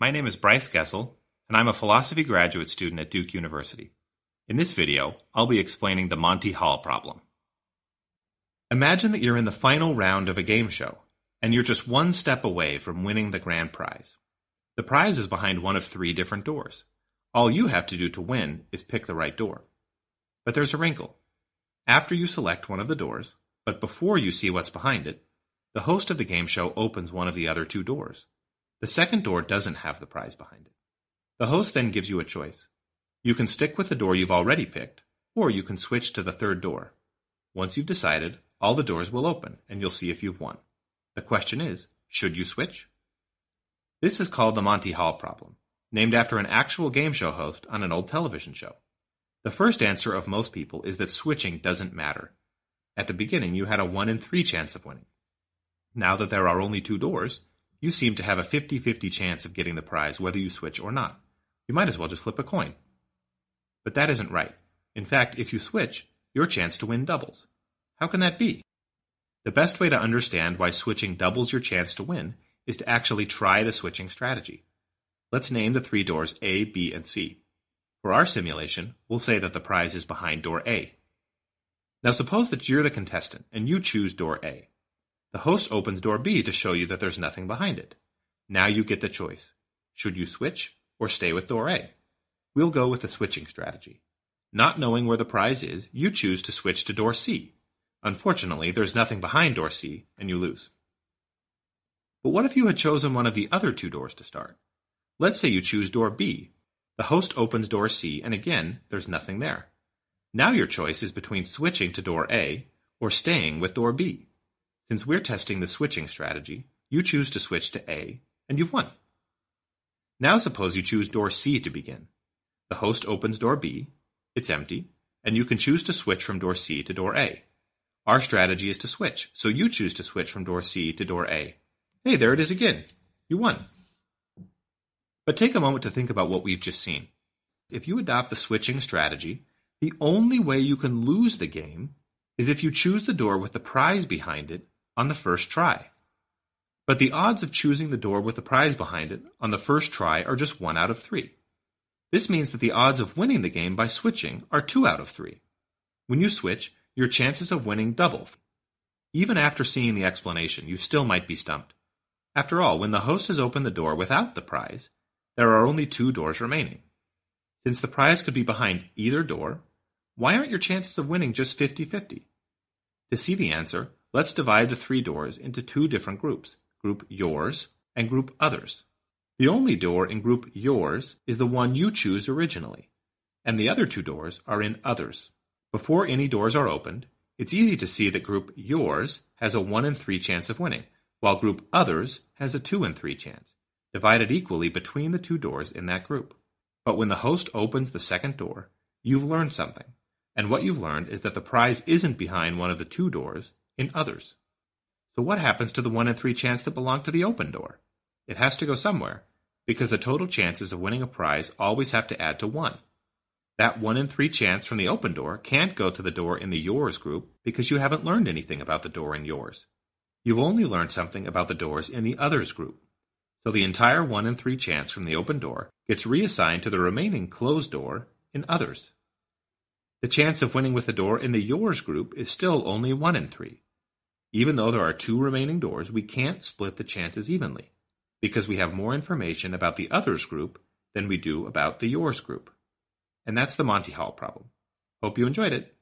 My name is Bryce Gessell, and I'm a philosophy graduate student at Duke University. In this video, I'll be explaining the Monty Hall problem. Imagine that you're in the final round of a game show, and you're just one step away from winning the grand prize. The prize is behind one of three different doors. All you have to do to win is pick the right door. But there's a wrinkle. After you select one of the doors, but before you see what's behind it, the host of the game show opens one of the other two doors. The second door doesn't have the prize behind it. The host then gives you a choice. You can stick with the door you've already picked, or you can switch to the third door. Once you've decided, all the doors will open, and you'll see if you've won. The question is, should you switch? This is called the Monty Hall problem, named after an actual game show host on an old television show. The first answer of most people is that switching doesn't matter. At the beginning, you had a 1 in 3 chance of winning. Now that there are only two doors, you seem to have a 50 50 chance of getting the prize whether you switch or not. You might as well just flip a coin. But that isn't right. In fact, if you switch, your chance to win doubles. How can that be? The best way to understand why switching doubles your chance to win is to actually try the switching strategy. Let's name the three doors A, B, and C. For our simulation, we'll say that the prize is behind door A. Now suppose that you're the contestant and you choose door A. The host opens door B to show you that there's nothing behind it. Now you get the choice. Should you switch or stay with door A? We'll go with the switching strategy. Not knowing where the prize is, you choose to switch to door C. Unfortunately, there's nothing behind door C, and you lose. But what if you had chosen one of the other two doors to start? Let's say you choose door B. The host opens door C, and again, there's nothing there. Now your choice is between switching to door A or staying with door B. Since we're testing the switching strategy, you choose to switch to A, and you've won. Now suppose you choose door C to begin. The host opens door B, it's empty, and you can choose to switch from door C to door A. Our strategy is to switch, so you choose to switch from door C to door A. Hey, there it is again. You won. But take a moment to think about what we've just seen. If you adopt the switching strategy, the only way you can lose the game is if you choose the door with the prize behind it on the first try. But the odds of choosing the door with the prize behind it on the first try are just 1 out of 3. This means that the odds of winning the game by switching are 2 out of 3. When you switch, your chances of winning double. Even after seeing the explanation, you still might be stumped. After all, when the host has opened the door without the prize, there are only two doors remaining. Since the prize could be behind either door, why aren't your chances of winning just 50 50? To see the answer, Let's divide the three doors into two different groups, group yours and group others. The only door in group yours is the one you choose originally, and the other two doors are in others. Before any doors are opened, it's easy to see that group yours has a 1 in 3 chance of winning, while group others has a 2 in 3 chance, divided equally between the two doors in that group. But when the host opens the second door, you've learned something. And what you've learned is that the prize isn't behind one of the two doors, in others. So what happens to the 1 in 3 chance that belonged to the open door? It has to go somewhere, because the total chances of winning a prize always have to add to 1. That 1 in 3 chance from the open door can't go to the door in the yours group because you haven't learned anything about the door in yours. You've only learned something about the doors in the others group. So the entire 1 in 3 chance from the open door gets reassigned to the remaining closed door in others. The chance of winning with the door in the yours group is still only 1 in 3. Even though there are two remaining doors, we can't split the chances evenly, because we have more information about the others group than we do about the yours group. And that's the Monty Hall problem. Hope you enjoyed it.